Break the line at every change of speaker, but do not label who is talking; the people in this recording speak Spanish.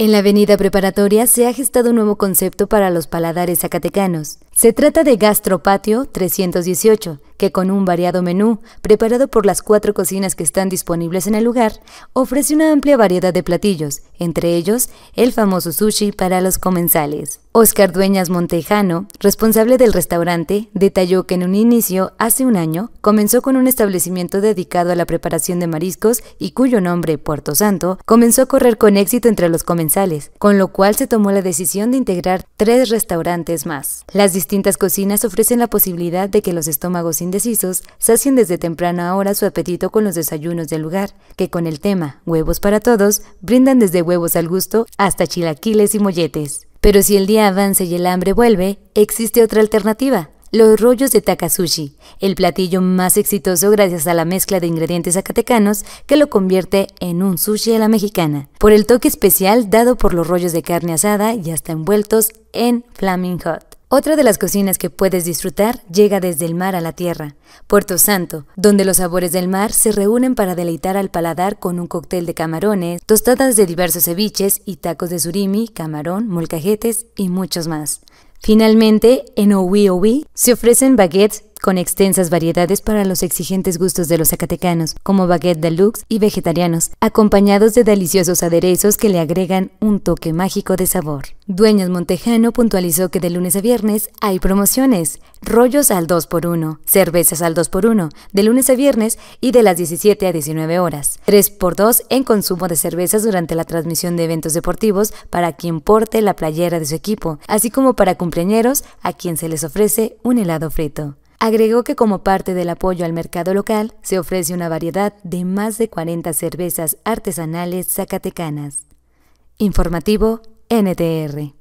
En la avenida preparatoria se ha gestado un nuevo concepto para los paladares zacatecanos. Se trata de Gastropatio 318, que con un variado menú, preparado por las cuatro cocinas que están disponibles en el lugar, ofrece una amplia variedad de platillos, entre ellos el famoso sushi para los comensales. Oscar Dueñas Montejano, responsable del restaurante, detalló que en un inicio, hace un año, comenzó con un establecimiento dedicado a la preparación de mariscos y cuyo nombre, Puerto Santo, comenzó a correr con éxito entre los comensales, con lo cual se tomó la decisión de integrar tres restaurantes más. Las distintas cocinas ofrecen la posibilidad de que los estómagos indecisos sacien desde temprana hora su apetito con los desayunos del lugar, que con el tema huevos para todos, brindan desde huevos al gusto hasta chilaquiles y molletes. Pero si el día avanza y el hambre vuelve, existe otra alternativa. Los rollos de Takasushi, el platillo más exitoso gracias a la mezcla de ingredientes zacatecanos que lo convierte en un sushi a la mexicana, por el toque especial dado por los rollos de carne asada y hasta envueltos en Flaming Hot. Otra de las cocinas que puedes disfrutar llega desde el mar a la tierra, Puerto Santo, donde los sabores del mar se reúnen para deleitar al paladar con un cóctel de camarones, tostadas de diversos ceviches y tacos de surimi, camarón, molcajetes y muchos más. Finalmente, en Owi Owi se ofrecen baguettes con extensas variedades para los exigentes gustos de los zacatecanos, como baguette deluxe y vegetarianos, acompañados de deliciosos aderezos que le agregan un toque mágico de sabor. Dueñas Montejano puntualizó que de lunes a viernes hay promociones, rollos al 2x1, cervezas al 2x1, de lunes a viernes y de las 17 a 19 horas, 3x2 en consumo de cervezas durante la transmisión de eventos deportivos para quien porte la playera de su equipo, así como para cumpleañeros a quien se les ofrece un helado frito. Agregó que como parte del apoyo al mercado local se ofrece una variedad de más de 40 cervezas artesanales zacatecanas. Informativo NTR.